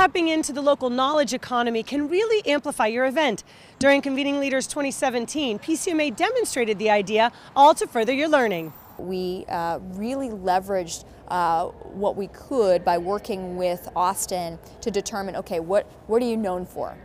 tapping into the local knowledge economy can really amplify your event. During Convening Leaders 2017, PCMA demonstrated the idea, all to further your learning. We uh, really leveraged uh, what we could by working with Austin to determine, okay, what, what are you known for?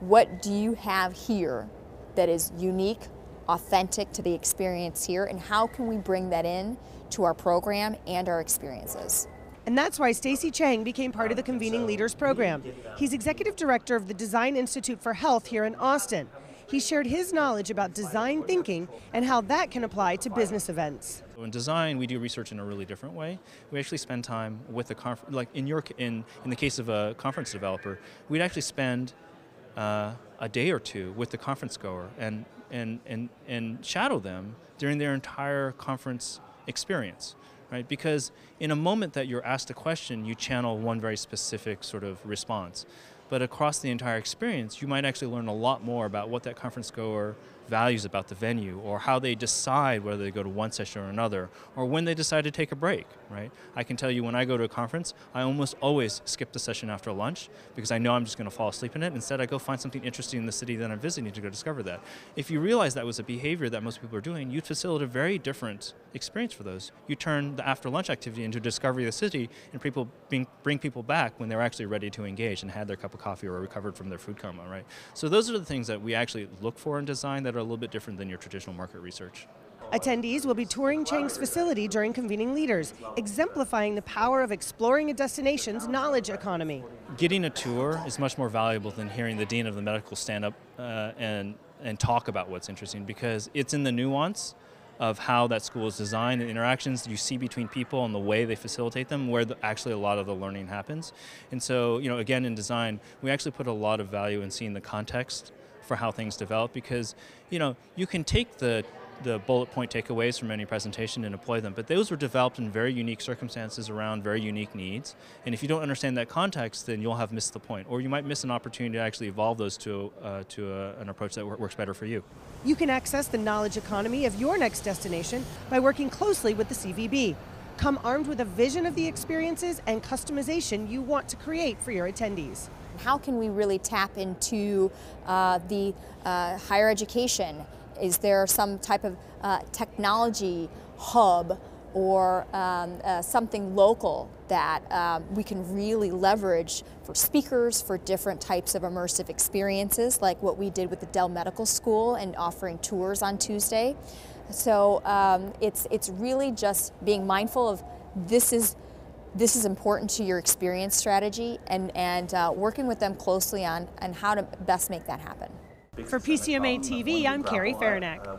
What do you have here that is unique, authentic to the experience here, and how can we bring that in to our program and our experiences? And that's why Stacey Chang became part of the Convening Leaders program. He's executive director of the Design Institute for Health here in Austin. He shared his knowledge about design thinking and how that can apply to business events. In design, we do research in a really different way. We actually spend time with the conference, like in your in in the case of a conference developer, we'd actually spend uh, a day or two with the conference goer and and and and shadow them during their entire conference experience right? Because in a moment that you're asked a question, you channel one very specific sort of response. But across the entire experience, you might actually learn a lot more about what that conference goer values about the venue or how they decide whether they go to one session or another or when they decide to take a break, right? I can tell you when I go to a conference, I almost always skip the session after lunch because I know I'm just going to fall asleep in it. Instead, I go find something interesting in the city that I'm visiting to go discover that. If you realize that was a behavior that most people are doing, you'd facilitate a very different experience for those. You turn the after lunch activity into discovery of the city and people bring, bring people back when they're actually ready to engage and had their cup of coffee or recovered from their food coma, right? So those are the things that we actually look for in design that are a little bit different than your traditional market research. Attendees will be touring Chang's facility during convening leaders, exemplifying the power of exploring a destination's knowledge economy. Getting a tour is much more valuable than hearing the dean of the medical stand up uh, and, and talk about what's interesting because it's in the nuance of how that school is designed and interactions you see between people and the way they facilitate them where the, actually a lot of the learning happens. And so, you know, again in design, we actually put a lot of value in seeing the context for how things develop because, you know, you can take the the bullet point takeaways from any presentation and apply them. But those were developed in very unique circumstances around very unique needs. And if you don't understand that context, then you'll have missed the point. Or you might miss an opportunity to actually evolve those to, uh, to a, an approach that works better for you. You can access the knowledge economy of your next destination by working closely with the CVB. Come armed with a vision of the experiences and customization you want to create for your attendees. How can we really tap into uh, the uh, higher education is there some type of uh, technology hub or um, uh, something local that um, we can really leverage for speakers for different types of immersive experiences, like what we did with the Dell Medical School and offering tours on Tuesday. So um, it's it's really just being mindful of this is this is important to your experience strategy and and uh, working with them closely on on how to best make that happen. For PCMA TV, I'm Carrie Farinack. Uh,